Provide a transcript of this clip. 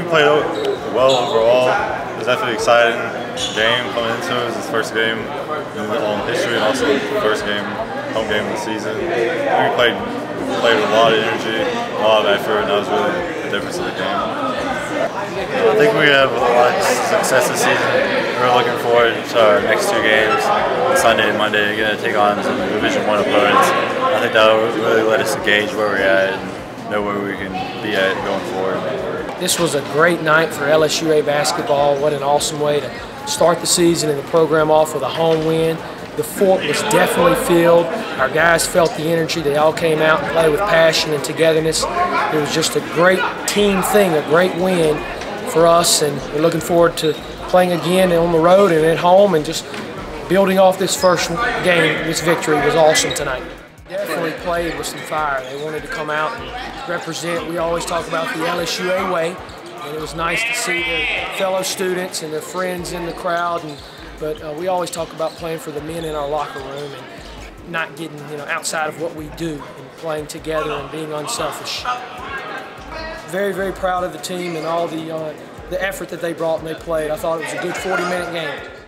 played well overall. It was definitely exciting game coming into it. It was his first game in um, history and also the first game, home game of the season. We played played with a lot of energy, a lot of effort, and that was really the difference in the game. I think we have a lot of success this season. We're looking forward to our next two games, Sunday and Monday, We're going to take on some Division One opponents. I think that will really let us gauge where we're at and know where we can be at going forward. This was a great night for LSUA basketball. What an awesome way to start the season and the program off with a home win. The fort was definitely filled. Our guys felt the energy. They all came out and played with passion and togetherness. It was just a great team thing, a great win for us, and we're looking forward to playing again on the road and at home and just building off this first game. This victory was awesome tonight played with some fire. They wanted to come out and represent. We always talk about the LSUA way, and it was nice to see their fellow students and their friends in the crowd. And, but uh, we always talk about playing for the men in our locker room and not getting you know outside of what we do and playing together and being unselfish. Very, very proud of the team and all the uh, the effort that they brought and they played. I thought it was a good 40-minute game.